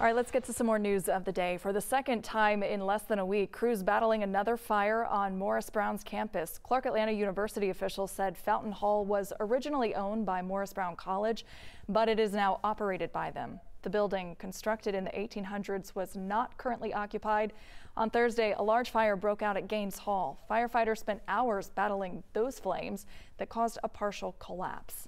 All right, let's get to some more news of the day. For the second time in less than a week, crews battling another fire on Morris Brown's campus. Clark Atlanta University officials said Fountain Hall was originally owned by Morris Brown College, but it is now operated by them. The building, constructed in the 1800s, was not currently occupied. On Thursday, a large fire broke out at Gaines Hall. Firefighters spent hours battling those flames that caused a partial collapse.